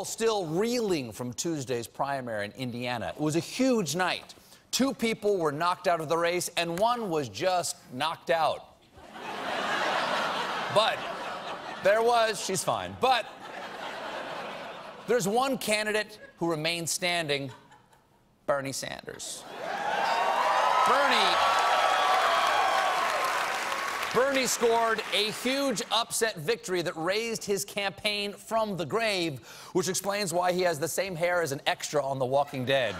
all still reeling from Tuesday's primary in Indiana. It was a huge night. Two people were knocked out of the race, and one was just knocked out. but there was, she's fine. But there's one candidate who remains standing Bernie Sanders. Bernie. Bernie scored a huge upset victory that raised his campaign from the grave, which explains why he has the same hair as an extra on The Walking Dead.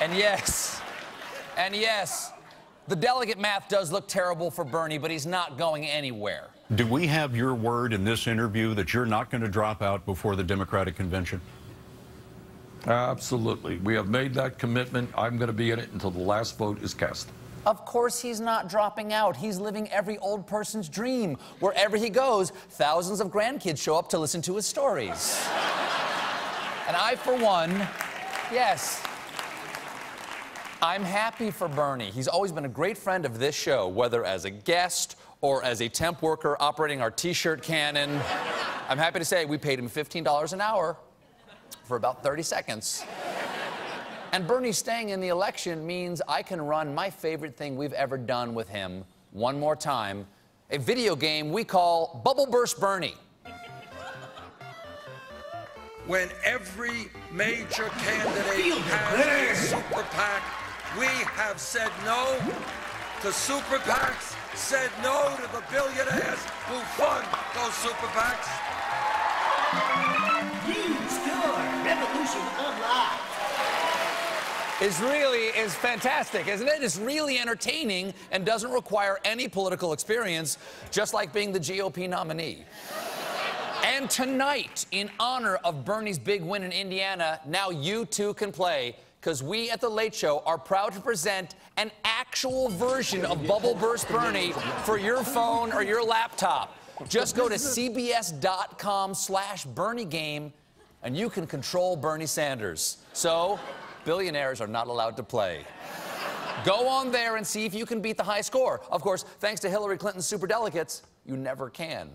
and yes, and yes, the delegate math does look terrible for Bernie, but he's not going anywhere. Do we have your word in this interview that you're not going to drop out before the Democratic convention? Absolutely. We have made that commitment. I'm going to be in it until the last vote is cast. Of course he's not dropping out. He's living every old person's dream. Wherever he goes, thousands of grandkids show up to listen to his stories. and I, for one, yes, I'm happy for Bernie. He's always been a great friend of this show, whether as a guest or as a temp worker operating our t-shirt cannon. I'm happy to say we paid him $15 an hour for about 30 seconds. And Bernie staying in the election means I can run my favorite thing we've ever done with him one more time a video game we call Bubble Burst Bernie. When every major candidate has a super PAC, we have said no to super PACs, said no to the billionaires who fund those super PACs. Is really is fantastic, isn't it? It's really entertaining and doesn't require any political experience, just like being the GOP nominee. and tonight, in honor of Bernie's big win in Indiana, now you too can play because we at The Late Show are proud to present an actual version of Bubble Burst Bernie for your phone or your laptop. Just go to cbs.com slash Bernie game and you can control Bernie Sanders. So billionaires are not allowed to play. Go on there and see if you can beat the high score. Of course, thanks to Hillary Clinton's superdelegates, you never can.